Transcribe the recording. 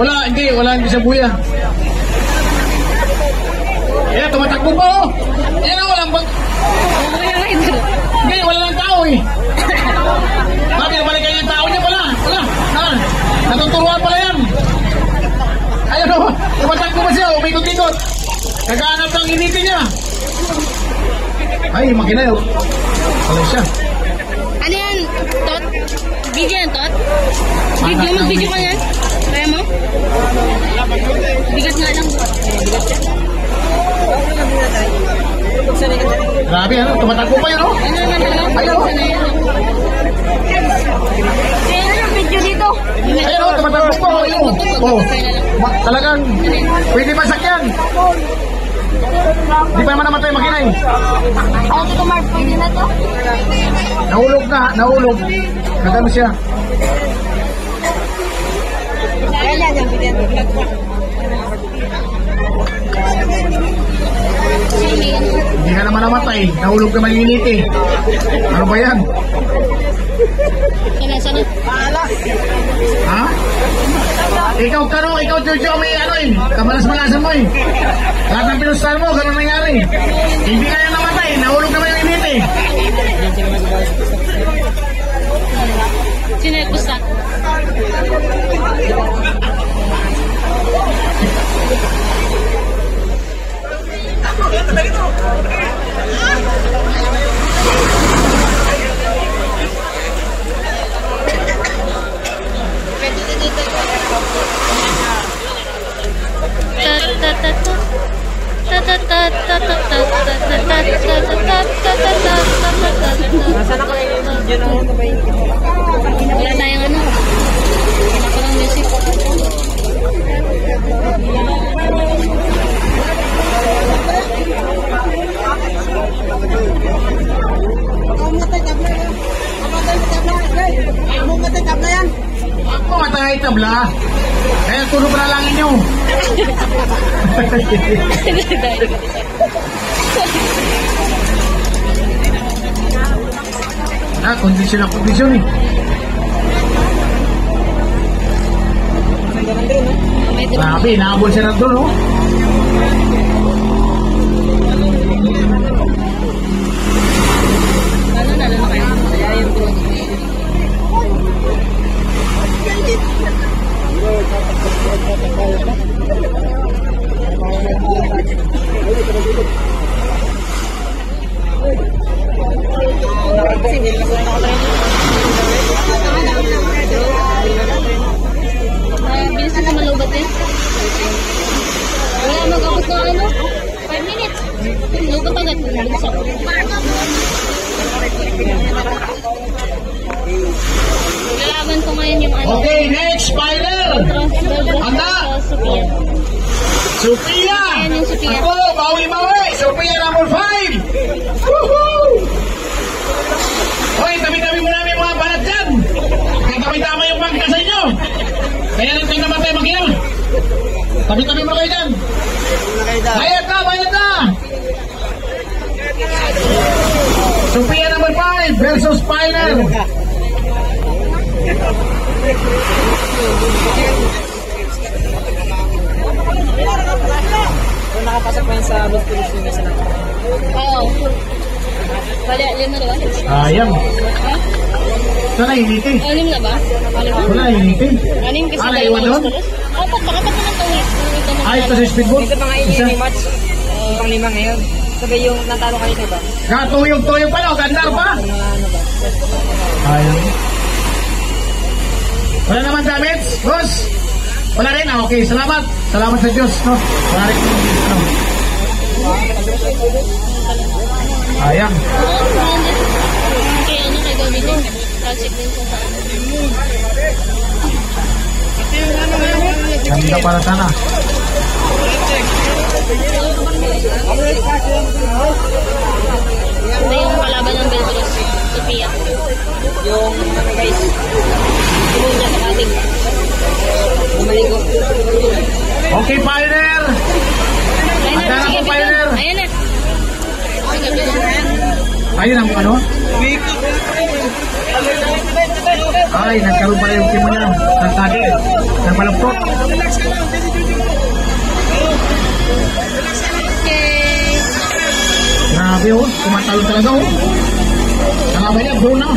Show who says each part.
Speaker 1: Wala, hindi. Wala, hindi sa buya. Eh, tumatakbo po. Yan ang walang bang...
Speaker 2: Wala rider.
Speaker 1: Hindi, wala lang tao eh. Bakit nabalikan yung tao niya pala? Wala. Ah, natuturuan pala yan. Ayun o, tumatakbo pa siya. Umikot-ikot. Kagaanap ng initin niya. Ay, makina yun. Ano siya?
Speaker 2: Ano yan, Tot? Video yan, Tot? Video, mag-video ka yan? Kaya mo? Bigat nga lang. Bigat siya.
Speaker 1: Grabe ano, tumatakbo pa yun o.
Speaker 2: Ano naman talaga?
Speaker 1: Ayaw.
Speaker 2: Kaya ano, video dito.
Speaker 1: Ayun o, tumatakbo pa. Oh, ma- talagang pwede pa sakyan. Di pa naman namatay makina eh.
Speaker 2: Ako ko, Mark, pwede na to?
Speaker 1: Nahulog na, nahulog. Nagano siya. Hindi ka naman namatay. Nahulog ka malinit eh. Ano ba yan?
Speaker 2: Sana, sana.
Speaker 1: Ha? Ikaw karo, ikaw Jojo, may ano eh. Kamalas-malasan mo eh. Lahat ng pinustan mo, ganun nangyari. Hindi ka
Speaker 2: Wala tayong ano. Wala ko ng music.
Speaker 1: Pumatay tabla. Kaya tulog na lang inyo. Ah, kondisyon ang kondisyon eh. Grabe, inaabol siya na doon, oh.
Speaker 2: Lalaban ko ngayon yung ano.
Speaker 1: Okay, next, final! Handa?
Speaker 2: Sophia.
Speaker 1: Sophia!
Speaker 2: Ayan yung Sophia.
Speaker 1: Ako, bawi-bawi! Sophia number 5! Woohoo! Hoy, tabi-tabi mo namin mga balat dyan! Katabi-tama yung bangka sa inyo! Kaya rin kayo namatay makina! Tabi-tabi mo kayo dyan! Bayad na, bayad na! Sophia 5 versus final!
Speaker 3: Kung nakapasok pa yan sa Los Police yung isa na
Speaker 2: Oo. Bali, alim na ba?
Speaker 1: Sayang.
Speaker 2: Ha?
Speaker 1: Sana initin.
Speaker 2: Alim na ba? Na?
Speaker 1: Initin.
Speaker 2: Anim kasi dalawa
Speaker 1: naiwan doon?
Speaker 2: Opo, baka pa ng tawid.
Speaker 1: Ah, ito sa speedboat.
Speaker 3: Ito pa nga
Speaker 1: Isa.
Speaker 3: yung match. Yung pang lima ngayon. Sabi yung natalo kayo diba?
Speaker 1: Katuyog-tuyog pa no, gandar pa.
Speaker 3: Mga ano ba?
Speaker 1: Ayun. Wala naman damage, boss. Wala rin, ah, okay. Salamat. Salamat sa Diyos, no? Wala rin. Ano. Ayang.
Speaker 2: Oo, branded. Kay ano, kay Gabi din. Classic din sa saan.
Speaker 1: Ganda para sana.
Speaker 2: Ito yung kalaban ng Beltros. Sophia.
Speaker 3: Yung ano guys, tumulong niya sa kating. Bumaligo.
Speaker 1: Okay, Pioneer!
Speaker 2: Ayun na, sige.
Speaker 1: Pioneer?
Speaker 2: Ayun na.
Speaker 1: Ayun ang ano? Ay, nagkaroon pala yung timo niya. Nagkadi. Nagpalapot.
Speaker 2: Okay.
Speaker 1: Grabe oh. Kumatalo talaga oh. Kalaban niya, bro na.